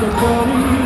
the party.